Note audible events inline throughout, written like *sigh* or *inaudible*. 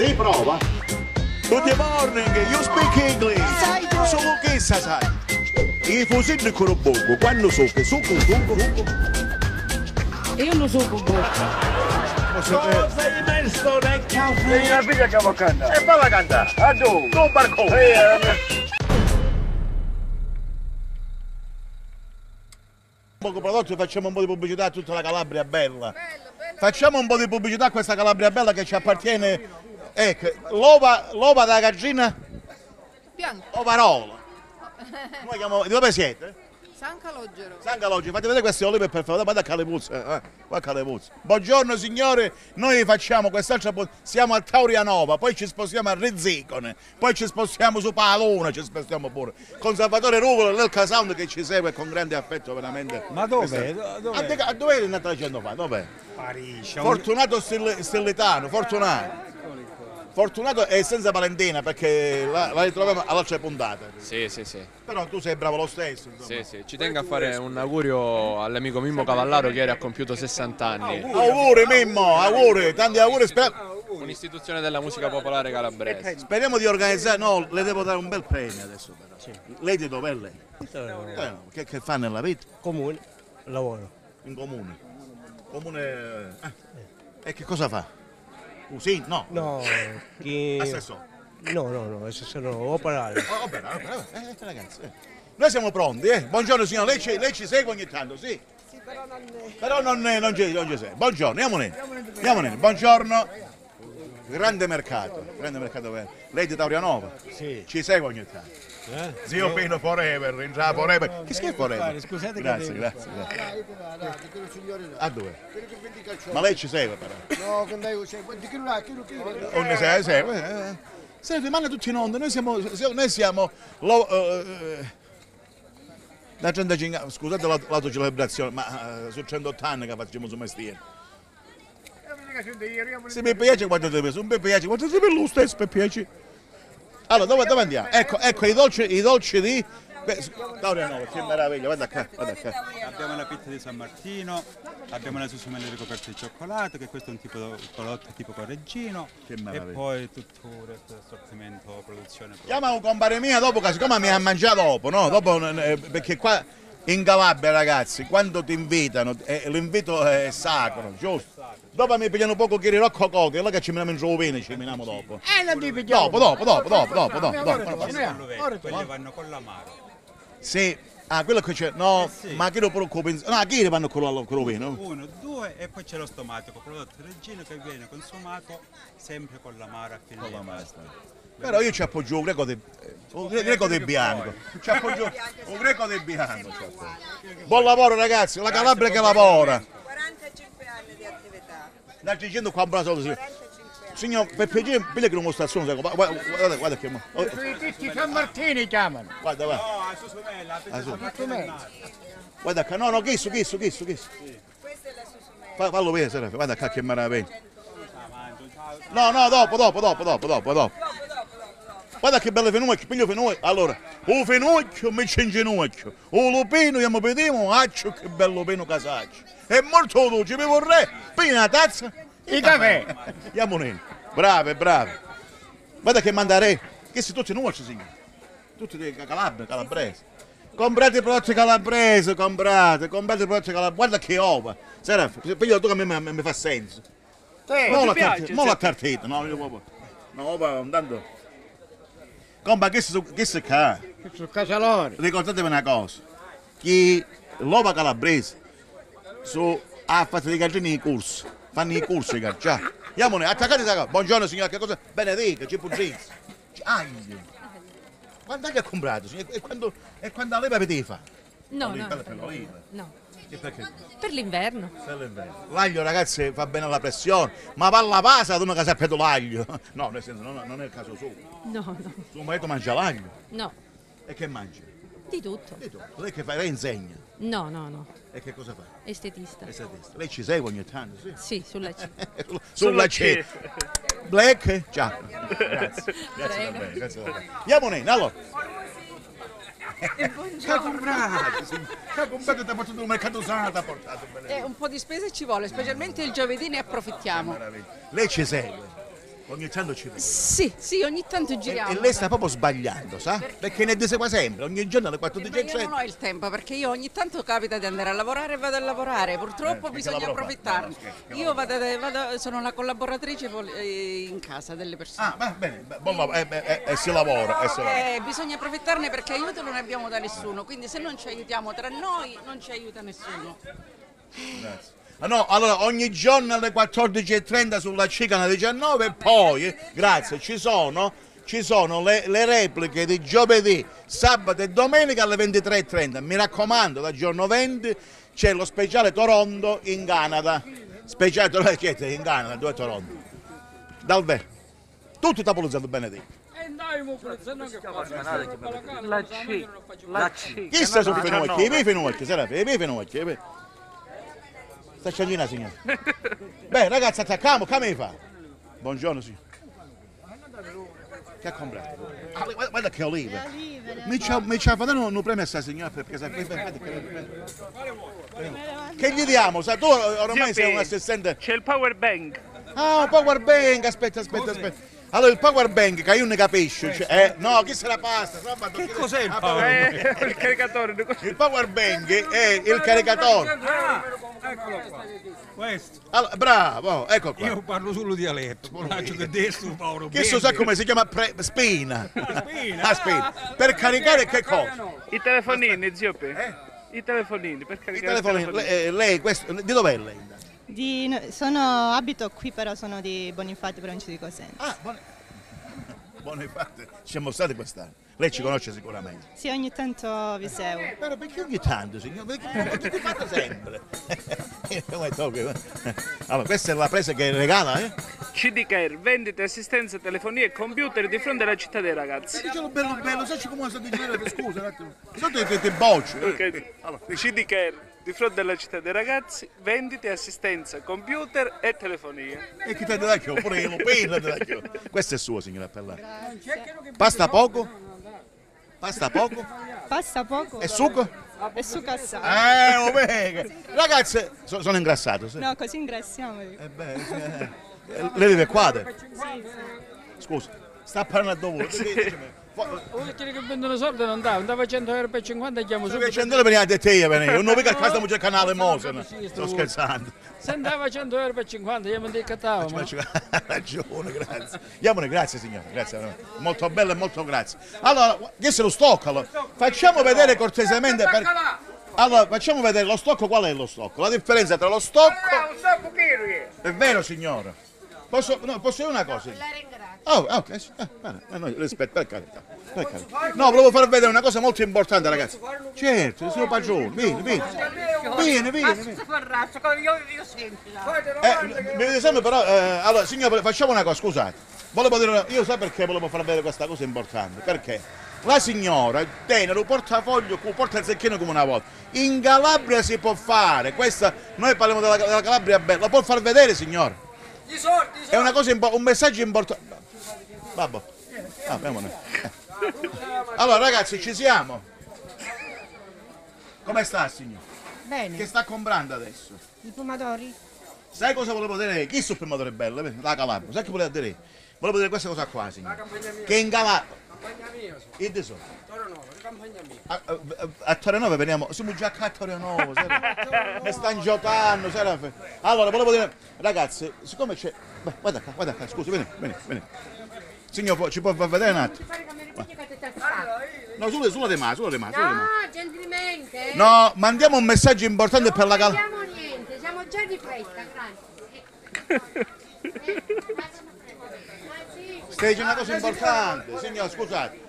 Sì, prova. Good morning, you speak English. Sai tu? Solo che sa sai. I fusilli con un poco, quando so che su con su Io lo so con Cosa sei messo nel caffè? La figlia che va a cantare. E va a cantare. A dove? Con barcone. Poco prodotto facciamo un po' di pubblicità a tutta la Calabria bella. Facciamo un po' di pubblicità a questa Calabria bella che ci appartiene. Ecco, l'ova, l'ova da gaggina Bianco, Ovarola. *laughs* Noi chiamo, di dove siete? San Calogero. San Calogero, fate vedere queste olive per favore, guarda che le puzze, eh, guarda che le puzze. Buongiorno signore, noi facciamo quest'altra, siamo a Taurianova, poi ci spostiamo a Rezzicone, poi ci spostiamo su Palona, ci spostiamo pure. Con Salvatore Ruvolo del Sound che ci segue con grande affetto veramente. Ma dove? Questa- Dove? A, de- a dove è andata facendo fa? Dov'è? Parigi. Fortunato Still- Stellitano, Fortunato. Fortunato è senza Valentina perché la, la ritroviamo all'altra puntata. Sì, sì, sì, Però tu sei bravo lo stesso. insomma. sì, sì. Ci tengo a fare un augurio all'amico Mimmo Cavallaro che ieri ha compiuto 60 anni. Auguri Mimmo, auguri, tanti auguri. Speriamo, Un'istituzione della musica popolare calabrese. speriamo di organizzare. No, le devo dare un bel premio adesso. Però. Lei di dov'è lei? Eh, che, che fa nella vita? Comune, lavoro. In comune. Comune. eh. E che cosa fa? Usini? No. No, chi... Assessore. No, no, no, assessore no, operaio. Oh, bene, bene, eh, ragazzi. eh. Noi siamo pronti, eh? Buongiorno signor, lei ci, lei ci segue ogni tanto, sì? però non Però non, non ci, non ci. Buongiorno, andiamo in. Andiamo in. Buongiorno. Grande mercato, grande mercato vero. Lei di Taurianova? Sì. Ci segue ogni tanto. Eh? Zio Pino Forever, Intra Forever. Che schifo Forever? fare? Scusate che Grazie, devo- grazie, grazie. A dove? Ma lei ci segue però. No, che andai, cioè, di chi non ha, chi non chi Non ne segue, segue. eh. Senti, manda tutti in onda, noi siamo, noi siamo lo- eh, da 35 anni, scusate l'aut- l'autocelebrazione, ma eh, sono 108 anni che facciamo questo mestiere. Se mi piace quanto ti piace, non mi piace piace lo stesso mi piace. Allora, dove, dove andiamo? Ecco, ecco i dolci, i dolci di... Laurea no, che meraviglia, guarda qua, guarda qua. Abbiamo la pizza di San Martino, abbiamo la susumelle ricoperte di cioccolato, che questo è un tipo di colotto tipo correggino, Che e meraviglia. poi tutto il resto dell'assortimento, produzione. Chiama un compare mia dopo, che siccome mi ha mangiato dopo, no? Dopo, eh, perché qua in Calabria, ragazzi, quando ti invitano, eh, l'invito è sacro, giusto? Dopo mi pigliano poco che rocco coco, e là che ci meniamo in giovane, ci meniamo dopo. Eh, non ti pigliamo. Dopo, dopo, dopo, dopo, dopo, dopo, dopo. Quelli vanno con l'amaro. Sì, ah, quello che c'è, no, sì. ma che lo preoccupi? No, chi ne vanno con lo con lo vino? Uno, due e poi c'è lo stomatico, prodotto regino che viene consumato sempre con l'amaro a fine di pasta. Però io ci appoggio un greco di, eh, un gre- greco di bianco. Ci appoggio un greco di bianco. appoggio. Buon lavoro ragazzi, la Calabria che lavora. 45 anni di attività. Dai dicendo qua. 45 anni. Signor, per piacere, piglia che non sai, guarda, guarda, guarda, che... oh, San Martini chiamano. Guarda, guarda, No, a susumella, la Ah, guarda qua, no, no, che isso, che isso. Questa è la susumella. Fa- Fallo vedere, Serafio, guarda qua che meraviglia. Ciao. No, no, dopo, dopo, dopo, dopo, dopo, dopo. Guarda che bello fenocchio, piglio fenocchio. Allora, o fenocchio mi c'è in ginocchio, o lo pino, io mi vediamo, accio che bello pino casaccio. È molto dolce, mi vorrei, pina una tazza, Il caffè. Andiamo in. Brave, brave. Guarda che mandare, che si tutti nuoci, signore. Tutti di Calabria, calabrese. Comprate i prodotti calabrese, comprate, comprate i prodotti calabrese. Guarda che ova. Serafio, piglio tu che a me mi mi fa senso. Non la non la tartita, no, io proprio. No, va andando. Compa, che si che si ca? Su Casalori. Ricordatevi una cosa. Che l'ova calabrese su ha fatto dei gallini in corso. Fanno i corsi i gallini. Andiamone, attaccate da qua. Buongiorno signora, che cosa? Benedica, c'è puzzizzi. Aglio. Quando hai comprato, signora? E quando, e quando l'eva avete fa? No, no, no. E perché? Per l'inverno. Per l'inverno. L'aglio ragazzi fa bene alla pressione, ma va alla pasa ad una che sapete l'aglio. *laughs* No, nel senso, non, non è il caso suo. No, no, Suo marito mangia l'aglio. no. E che mangia? Di tutto. E tu? Lei che fa? Lei insegna. No, no, no. E che cosa fa? Estetista. È statista. Lei ci segue ogni tanto, sì. Sì, sulla C. *laughs* Sulla C. Black? Ciao. Grazie. Grazie Prego. davvero, grazie davvero. Andiamo ne, Che ha comprato? sì. Ha comprato ti ha portato un mercato usato, ha portato. Eh, un po' di spese ci vuole, specialmente il giovedì ne approfittiamo. Lei ci segue. Ogni tanto ci vede. Sì, sì, ogni tanto E, giriamo. e lei sta proprio sbagliando, sa? Perché ne segue sempre, ogni giorno alle Eh, ma io 14.30. non ho il tempo perché io ogni tanto capita di andare a lavorare e vado a lavorare, purtroppo Eh, bisogna approfittarne. No, Io vado, vado- sono una collaboratrice eh, in casa delle persone. Ah, beh, bene, buon eh, beh, eh, eh, si lavora, eh, si lavora. Eh, bisogna approfittarne perché aiuto non ne abbiamo da nessuno, quindi se non ci aiutiamo tra noi non ci aiuta nessuno. Grazie. No, allora ogni giorno alle 14.30 sulla Cicana 19 e poi, eh, grazie, ci sono, ci sono le, le repliche di giovedì, sabato e domenica alle 23.30. Mi raccomando, da giorno 20 c'è lo speciale Toronto in Canada. Speciale Toronto, è in Canada, dove è Toronto? Dal ve. Tutto tapolizzato benedetto. La C. La C. Chi sta sul finocchio? I miei finocchi, serve, i miei finocchi. Sta scendendo signora. Beh, ragazzi, attacchiamo, mi fa? Buongiorno, signor. Che ha comprato? Ah, guarda, guarda che olive. Mi ci ha, mi ci ha fatto un premio a sta signora perché sa che Che gli diamo? Sa, tu ormai sei un assistente. C'è il power bank. Ah, un power bank, aspetta, aspetta, aspetta. Allora il power bank che io ne capisco, cioè, eh, no, chi se la passa? Che cos'è il power Eh, il caricatore. Il power bank è il caricatore. Questo, Allora, bravo, ecco qua. io parlo solo dialetto, poraccio che destro, Paolo. Che so sa come si chiama pre- spina. Spina. Ah, spina. Per caricare che cosa? I telefonini, zio P. I telefonini, per I caricare i telefoni. telefonini. Lei, lei, questo, di dov'è lei? Di, no, sono, abito qui però sono di Bonifatti, provincia di Cosenza. Ah, buone. Ci siamo stati quest'anno. Lei ci conosce sicuramente. Sì, ogni tanto vi seguo. Però perché ogni tanto, signor? Perché perché ti fate sempre? *laughs* Allora, questa è la presa che regala, eh? CD Care, vendite, assistenza, telefonia e computer di fronte alla città dei ragazzi. Dicelo bello bello, sai come sta dicendo? Scusa un attimo. Sotto ti, ti bocci. eh. Ok. Allora, CD Care, di fronte alla città dei ragazzi, vendite, assistenza, computer e telefonia. E chi te ne dà che pure io, pena te dà che Questo è suo, signora Appella. Pasta poco? Pasta poco? Passa poco E succo? e su cassa. Eh, omega. Ragazze, so- sono ingrassato, sì. No, così ingrassiamo. Eh beh, sì, eh. Eh, Lei vive qua? te? Scusa, sta parlando a dove? Quelli che vendono soldi non dà, andava a 100 euro per 50 chiamo Sto subito. facendo per te, te, io non mica casa il canale Mosena. Sto scherzando. Se andava a 100 euro per 50 io mi dicattavo. Ma *laughs* Ha ragione, grazie. Diamone, grazie signore, grazie. veramente. Molto bello e molto grazie. Allora, questo è lo stock, allora. Facciamo vedere cortesemente per... Allora, facciamo vedere lo stock, qual è lo stock? La differenza tra lo stock... È vero signora. Posso, no, posso dire una cosa? Oh, ok, sì, eh, bene, eh, no, rispetto, per carità, per carità. No, volevo far vedere una cosa molto importante, ragazzi. Certo, sono padrone, vieni, vieni. Vieni, vieni, vieni. Eh, mi dite sempre però, eh, allora signore, facciamo una cosa, scusate. Volevo dire, una- io so perché volevo far vedere questa cosa importante, perché la signora tiene un portafoglio, un porta zecchino come una volta. In Calabria si può fare, questa, noi parliamo della, della Calabria bella, la può far vedere signora? È una cosa, un messaggio importante. Babbo. Ah. Allora ragazzi, ci siamo. Come sta signor? Bene, Che sta comprando adesso? i pomodori? Sai cosa volevo dire? Chi sono il pomodoro bello? Vedi? La Calabria. Sai che volevo dire? Volevo dire questa cosa qua, signore. Che in Calabria. E di so? A, a, a Torrenove veniamo, siamo già a Torrenove, sai? *laughs* mi stanno giocando, sai? Allora, volevo dire, ragazzi, siccome c'è... Guarda qua, guarda qua, scusa, vieni, vieni, vieni. Signor, ci può far vedere un attimo? No, solo, solo di mano, solo di mano. No, gentilmente. No, mandiamo un messaggio importante per la. Non abbiamo niente, siamo già di fretta, grazie. *laughs* Dicendo una cosa importante, signor, scusate.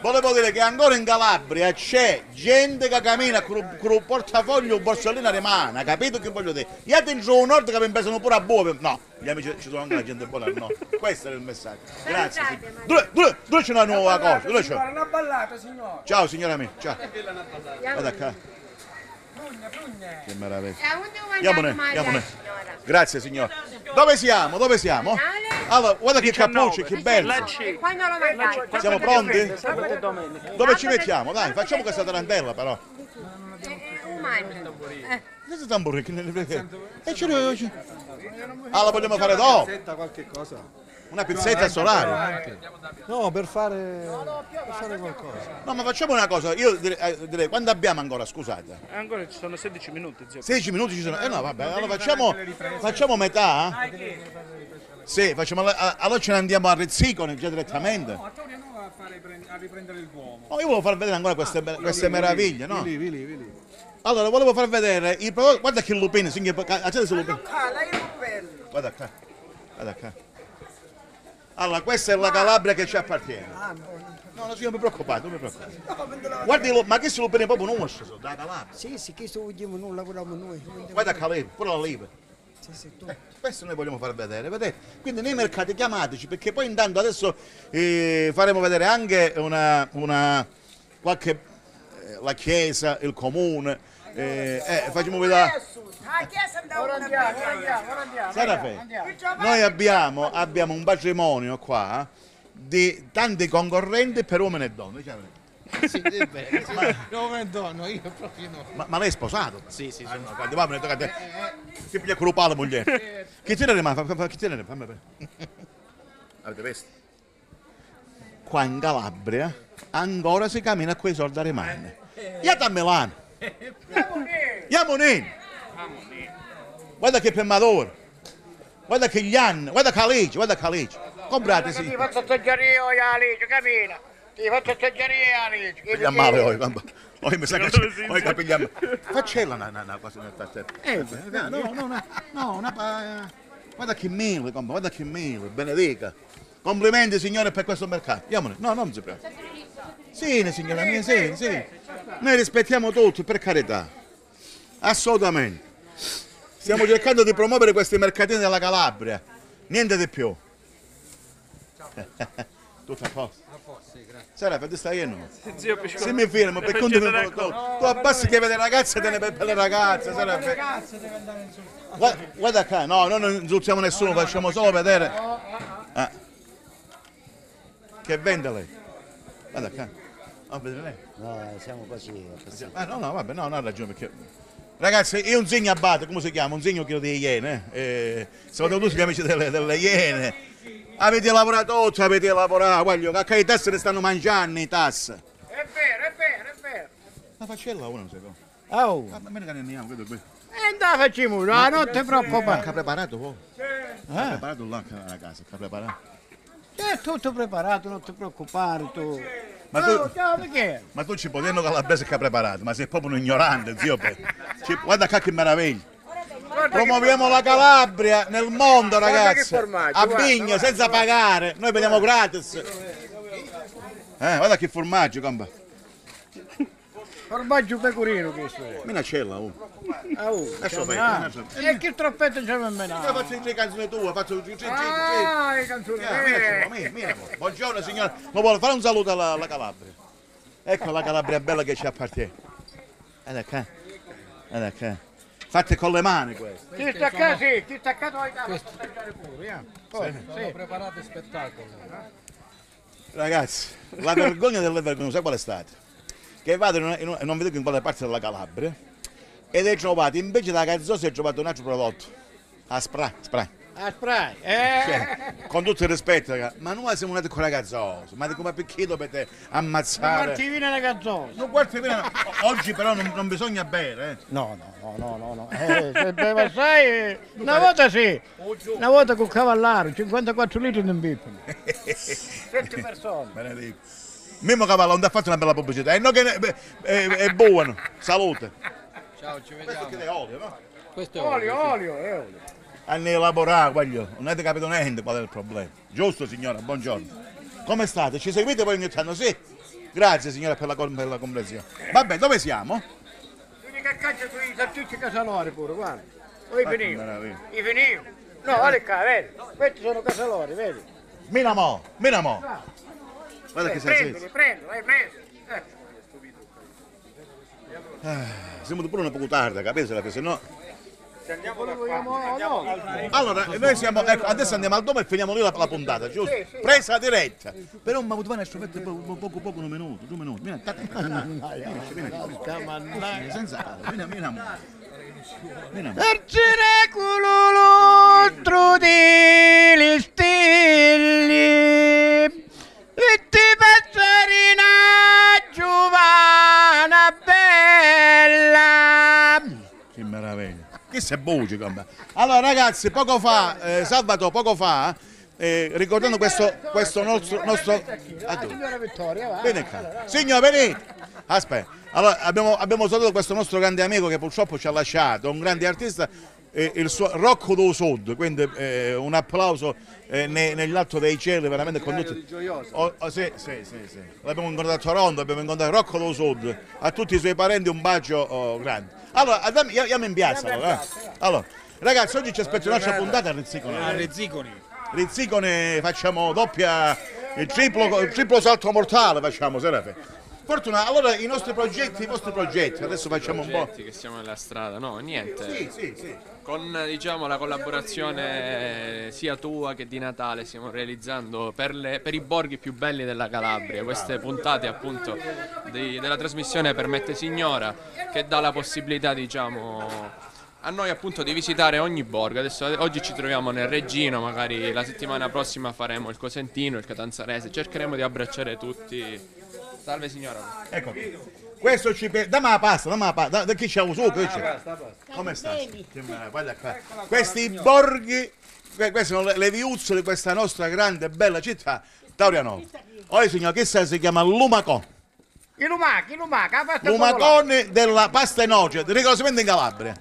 Volevo dire che ancora in Calabria c'è gente che cammina con un, un portafoglio, un borsellino di mano, capito che voglio dire? Gli altri giù al nord che mi pensano pure a buove. No, gli amici ci sono anche la gente buona, no. Questo è il messaggio. Grazie. Dove, dove, dove c'è una nuova cosa? Dove c'è? Una ballata, signore. Ciao signora mia, ciao. Guarda qua. Che meraviglia. Andiamone, andiamone. Grazie signora. Dove siamo? Dove siamo? Allora, guarda che 19. cappucci, che bello. Quando lo? Siamo pronti? Dove ci mettiamo? Dai, facciamo questa tarantella però. Umani. Questo tamburri che ne. E ce l'ho. Ah, la vogliamo fare dopo? Una pizzetta solare. No, per fare, per fare qualcosa. No, ma facciamo una cosa, io direi, eh, direi, quando abbiamo ancora, scusate? Ancora ci sono 16 minuti, zio. 16 minuti ci sono. Eh no, vabbè, allora facciamo, facciamo metà. eh? Sì, facciamo, la- allora ce ne andiamo a Rezzicone già direttamente. No, no a, fare, a riprendere il Duomo. No, io volevo far vedere ancora queste, queste meraviglie, no? Vili, vili, vili. Allora, volevo far vedere i prodotti. Guarda che lupino, signor. Accende sul lupino. Guarda qua. Guarda qua. Allora, questa è la Calabria che ci appartiene. No, no, signor, mi preoccupate, non mi preoccupate. Guardi, ma questi lupini proprio non sono da Calabria. Sì, sì, questo vogliamo, non lavoriamo noi. Guarda Calabria, pure. Sì, sì, tu. Eh, questo noi vogliamo far vedere, vedete? Quindi nei mercati chiamateci perché poi intanto adesso eh, faremo vedere anche una, una qualche eh, la chiesa, il comune, eh, eh, facciamo vedere. Ora andiamo, ora andiamo, ora andiamo. Serafe, Andiamo. noi abbiamo, abbiamo un patrimonio qua di tanti concorrenti per uomini e donne. diciamo. Dove donno? Io proprio no. Ma, ma lei è sposato? Sì, sì, Ah, no, guardi, va bene, tocca a te. Ti piglia con la moglie. Chi tiene le mani? Fa- fa- fa- Chi tiene le mani? Fammi vedere. *laughs* Avete visto? Qua in Calabria ancora si cammina con i soldi a rimane. Iata a Milano. Yamonin. Guarda che prematore. Guarda che gli anni. Guarda Calici, guarda Calici. Comprate sì. Ti faccio assaggiare io, Alice, cammina. Ti faccio assaggiare io, Alice. che Piglia ti male poi. quando- Poi mi sa che c'è. Poi capigliamo. Faccella una, una, una cosa nel tattetto. Eh, no, no, no, una, no, una pa- Guarda che compa, guarda che mille, benedica. Complimenti signore per questo mercato. Andiamone. No, non si preoccupi. Sì, signora mia, sì, sì. Noi rispettiamo tutti, per carità. Assolutamente. Stiamo cercando di promuovere questi mercatini della Calabria. Niente di più. Tutto a posto. Sera, per te stai in? Zio Piscotto. Se mi fermo, per conto mi tu, tu abbassi che vede le ragazze te ne per le ragazze, Sera, per- Guarda, guarda qua, no, noi non insultiamo nessuno, facciamo solo vedere. Ah. Che vende lei? Guarda qua. Vede lei? No, siamo così. Ah, no, no, vabbè, no, non ha ragione perché. Ragazzi, io un segno abate, come si chiama? Un segno quello delle iene. Eh, siamo tutti gli amici delle, delle iene. Avete lavorato tutti, avete lavorato, voglio, che i tasse ne stanno mangiando i tasse. È vero, è vero, è vero. Ma faccella uno, secondo. Oh, Ah, ma me ne canniamo, vedo qui. E dai, facciamo, no, non ti Ma preoccupare. che ha preparato voi? Eh? Ha preparato là a casa, che ha preparato. È tutto preparato, non ti preoccupare tu. Ma tu- Oh, ciao, perché? Ma tu ci puoi dire calabrese che ha preparato, ma sei proprio un ignorante, zio. pe- Ci- guarda qua che meraviglia. Promuoviamo la Calabria nel mondo, Guarda ragazzi. A guarda, Vigna, guarda, senza pagare. Noi vediamo gratis. Eh, guarda che formaggio, compa. Formaggio pecorino questo è. Minacella, oh. Ah, oh, Adesso adesso- E che troppetto c'è per me? Io faccio le canzoni tue, faccio sì, sì, sì. Ah, le canzoni. Eh, mi- Buongiorno signora, ma vuole fare un saluto alla, alla Calabria? Ecco la Calabria bella che ci appartiene. Guarda qua, guarda qua. Fatte con le mani queste. Ti stacca, sì, ti staccato ai capi. assaggiare pure, eh. Poi, sì. preparate spettacolo. Ragazzi, la vergogna delle vergogne, sai qual è stata? Che vado in una- in una- non vedo in quale parte della Calabria ed hai trovato, invece della gazzosa, hai trovato un altro prodotto. A spray, spray. A spray, eh. Cioè, con tutto il rispetto, ma noi siamo nati con la gazzosa, ma come perché dovete ammazzare? Martivina le gazzosa. Non guardi bene, o- oggi però non, non bisogna bere, eh. No, no, no, no, no, no. Eh, se beve assai, eh, una volta sì, una volta con cavallaro, 54 litri di un bippo. *laughs* Sette persone. Benedico. Mimmo Cavallo non ti ha fatto una bella pubblicità, e no che ne- beh, è, è buono, salute. Ciao, ci Questo che è olio, no? Questo è Olio, olio, eh, olio. Hanno elaborato, voglio, non avete capito niente qual è il problema. Giusto signora, buongiorno. Come state? Ci seguite poi ogni tanto? Sì? Grazie signora per la, per la comprensione. Vabbè, dove siamo? Vedi che caccia sui salsicci casalori pure, guarda. Poi Ah, finivo, meraviglia. i finivo. No, guarda qua, vedi, questi sono casalori, vedi. Minamo, Minamo. Guarda che Eh, sei prendili, prendi, l'hai preso. Eh. Siamo pure un po' tardi, capite? Perché Se no... No, Allora, noi siamo, ecco, adesso andiamo al domo e finiamo lì la, la puntata, giusto? Sì, sì. Presa diretta. Però ma tu vai a strumento poco, poco, poco, un minuto, due minuti. Vieni, tata. Vieni, vieni. Senza vieni, vieni, amore. Vieni, amore. Ercire cululutru se buci. Allora ragazzi, poco fa, eh, Salvato, poco fa, eh, ricordando questo, questo nostro... nostro... Ah, dove? Signora Vittoria. Vieni qua. Signor, venite. Aspetta. Allora, abbiamo, abbiamo salutato questo nostro grande amico che purtroppo ci ha lasciato, un grande artista, eh, il suo Rocco do Sud, quindi eh, un applauso eh, ne- nell'alto dei cieli, veramente con tutti. Oh, oh, sì, sì, sì, sì. L'abbiamo incontrato a Toronto, abbiamo incontrato Rocco do Sud, a tutti i suoi parenti un bacio oh, grande. Allora, andiamo, andiamo in piazza. Allora, eh. Allora, ragazzi, oggi ci aspetta un'altra puntata a Rizzicone. A Rezziconi. Rizzicone facciamo doppia, il triplo, il triplo salto mortale facciamo, Serafe. Fortuna, allora i nostri progetti, i vostri progetti, adesso facciamo un po'. Progetti che siamo nella strada, no, niente. Sì, sì, sì. Con diciamo, la collaborazione eh, sia tua che di Natale stiamo realizzando per, le- per i borghi più belli della Calabria queste puntate appunto di- della trasmissione Permette Signora che dà la possibilità diciamo a noi appunto di visitare ogni borgo. Adesso oggi ci troviamo nel Reggino, magari la settimana prossima faremo il Cosentino, il Catanzarese, cercheremo di abbracciare tutti. Salve signora. Ecco. Questo ci pe- dammi la pasta, dammi la pasta, da, da chi c'è un su, che c'è? Come sta? Guarda qua. Questi borghi, que- queste sono le, le viuzze di questa nostra grande e bella città, Tauriano. Ora signor, questa si chiama Lumacon. Il lumaca, il lumaca, la pasta. Lumacone della pasta e noce, rigorosamente in Calabria.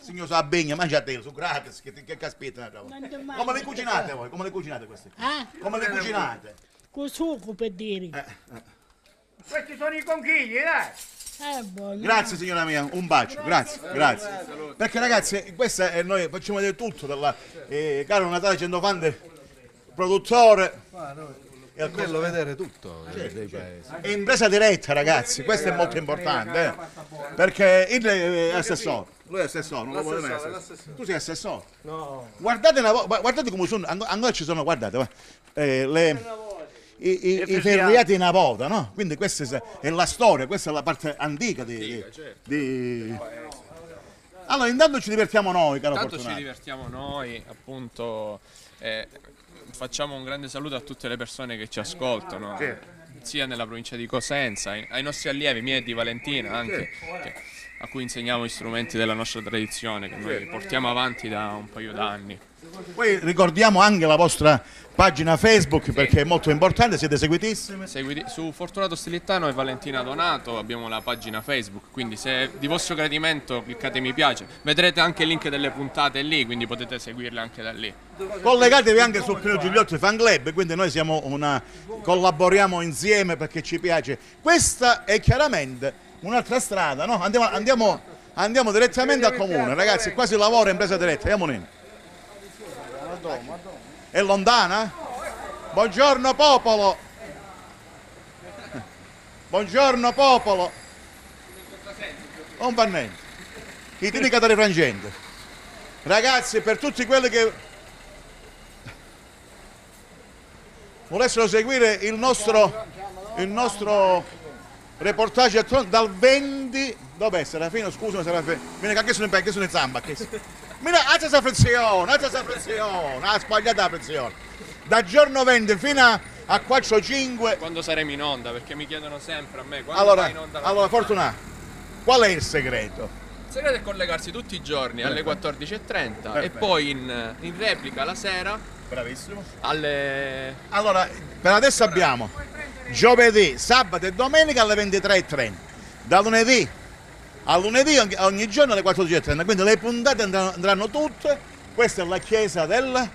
Signor Sabegna, mangiate su gratis, che, che caspita. Come le cucinate voi? Come le cucinate queste? Eh? Come le cucinate? Con succo per dire. Questi sono i conchigli, dai. Eh. Grazie signora mia, un bacio, grazie, grazie. Perché ragazzi, questa è noi facciamo vedere tutto della eh, caro Natale Centofante, produttore. È bello vedere tutto eh, dei paesi. È impresa diretta ragazzi, questo è molto importante, eh, perché il eh, è assessore, lui è assessore, non lo vuole mai assessore. Tu sei assessore? No. Guardate, una guardate come sono, anco- ancora ci sono, guardate, va, eh, le, i, i, i ferriati in Avoda, no? Quindi questa è- la storia, questa è la parte antica di... di- di- Allora, intanto ci divertiamo noi, caro Intanto ci Fortunato. divertiamo noi, appunto, eh, facciamo un grande saluto a tutte le persone che ci ascoltano, Sì. sia nella provincia di Cosenza, ai, ai nostri allievi, miei e di Valentina anche, che- a cui insegniamo gli strumenti della nostra tradizione che noi portiamo avanti da un paio d'anni. Poi ricordiamo anche la vostra pagina Facebook perché è molto importante, siete seguitissimi. Seguiti- su Fortunato Stilittano e Valentina Donato abbiamo la pagina Facebook, quindi se di vostro gradimento cliccate mi piace, vedrete anche il link delle puntate lì, quindi potete seguirle anche da lì. Collegatevi anche sul Pino Gigliotti Fan Club, quindi noi siamo una collaboriamo insieme perché ci piace. Questa è chiaramente un'altra strada, no? Andiamo, andiamo, andiamo direttamente al comune, ragazzi, qua si lavora in presa diretta, andiamo in. È lontana? Buongiorno popolo! Buongiorno popolo! Non fa niente. I tiri catari frangenti. Ragazzi, per tutti quelli che volessero seguire il nostro, il nostro reportage dal 20 dov'è Serafino scusami Serafino vieni che sono in che sono in zamba Mira, alza questa frizione alza questa frizione ha sbagliato la frizione da giorno 20 fino a, a 4 5 Quando saremo in onda, perché mi chiedono sempre a me quando allora, in onda la- allora Fortunato qual è il segreto? Il segreto è collegarsi tutti i giorni alle 14.30 e poi in, in replica la sera bravissimo. alle Allora, per adesso abbiamo giovedì, sabato e domenica alle 23.30. Da lunedì a lunedì ogni, giorno alle 14.30. Quindi le puntate andranno, andranno tutte. Questa è la chiesa del...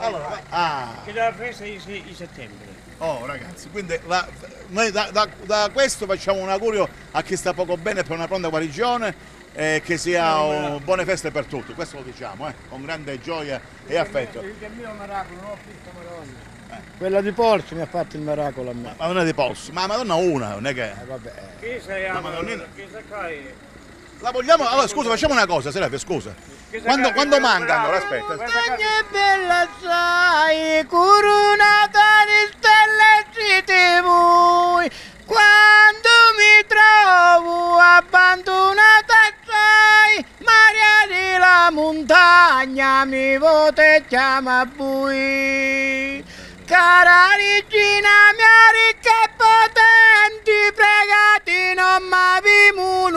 Allora, ah, Che festa di, se- di settembre. oh ragazzi, quindi la- noi da, da- da questo facciamo un augurio a chi sta poco bene per una pronta guarigione e che sia oh, buone feste per tutti. Questo lo diciamo, eh, con grande gioia e affetto. Il mio miracolo, ho visto Madonna. Quella di Porto mi ha fatto il miracolo a me. Madonna di Polso, ma Madonna una, non è che... vabbè. Chi sei La Madonnina. Chi sei? La vogliamo. Allora scusa, facciamo una cosa, Serafio, scusa. Quando, quando manca allora, aspetta. Ogni bella sai, coronata di stelle siete voi. Quando mi trovo abbandonata sai, Maria della montagna mi voteggiamo a voi. Cara regina mia ricca e potenti, pregati non m'avimo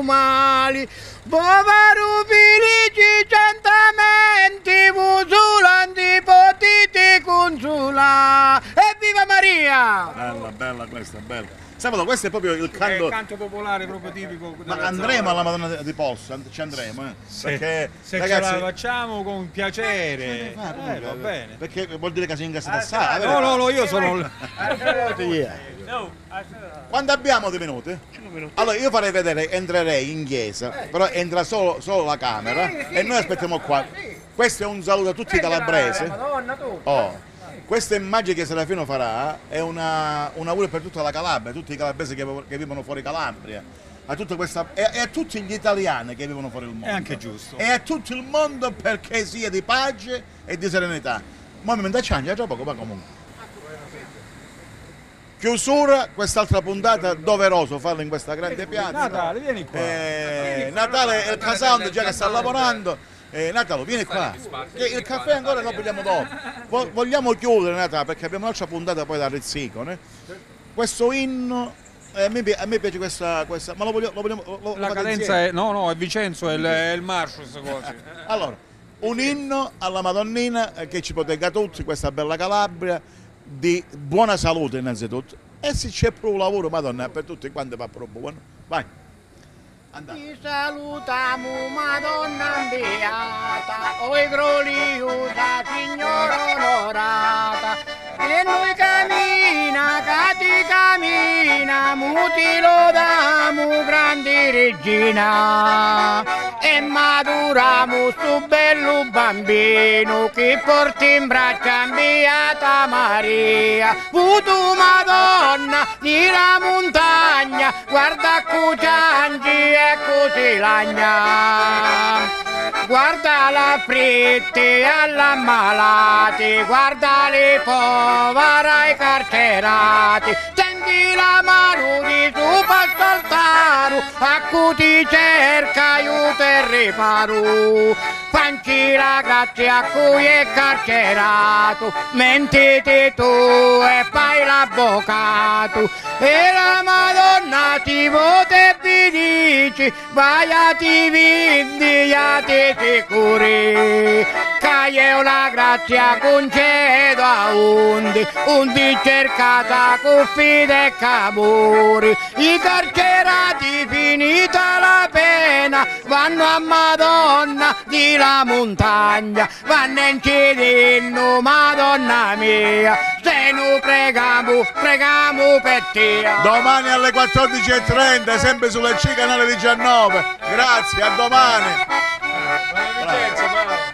mali. Povero felici centamenti, musulanti potete consolare. E viva Maria! Bella, bella questa, bella. Sabato, questo è proprio il È il canto. canto popolare proprio tipico Ma andremo zona. alla Madonna di Polso, ci andremo, eh. Se, Perché se ragazzi, ce la facciamo con piacere. Ah, Eh, proprio, va bene. Perché vuol dire che si ingassa da sale. No, no, no, io sono. Quando abbiamo dei minuti? Allora io farei vedere, entrerei in chiesa, però entra solo, solo la camera e noi aspettiamo qua. Questo è un saluto a tutti i calabresi. Oh. Questa immagine che Serafino farà è una, un augurio per tutta la Calabria, tutti i calabresi che, che vivono fuori Calabria, a questa, e, e a tutti gli italiani che vivono fuori il mondo. È anche giusto. E a tutto il mondo perché sia di pace e di serenità. Movimento Ciangia, già poco, ma comunque. Chiusura, quest'altra puntata, doveroso farla in questa grande piazza. Natale, vieni qua. Eh, Natale è il Casound già che sta lavorando. Eh, Natale, vieni qua. Che il caffè ancora lo prendiamo dopo. Vo- vogliamo chiudere Natale perché abbiamo un'altra puntata poi da Rizzicone. Questo inno. eh, a, me, a me piace questa, questa. Ma lo vogliamo. Lo vogliamo lo- La cadenza è. No, no, è Vicenzo, è il, è il marcio, cose. *laughs* Allora, un inno alla Madonnina eh, che ci protegga tutti, questa bella Calabria, di buona salute innanzitutto. E se c'è più lavoro, Madonna, per tutti quanti va proprio buono. Vai. Ti salutiamo Madonna beata, oi gloriosa Signora onorata, e noi cammina, che ti cammina, muti lo damo grande regina, e maturiamo sto bello bambino che porti in braccia beata Maria, putu Madonna di la montagna, guarda cuciangi e così lagna. Guarda la fritte alla malati, guarda le povere ai carcerati, tendi la mano di tu saltare, a cui ti cerca aiuto e riparo. Fanci la grazia a cui è carcerato, mentiti tu e fai l'avvocato, e la Madonna ti vota e vi dici, vai a ti vindi, a ti sicuri, che io la grazia concedo a undi, undi cercata con fide e camuri, i carcerati finita la pena, vanno a Madonna di la montagna, vanno in cittadino, Madonna mia, se noi pregamo, pregamo per te. Domani alle 14.30, sempre sulle C canale 19. Grazie, a domani. Mano, mi Texo, mano.